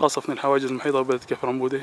قصف من الحواجز المحيطة ببلدة كفر عمودة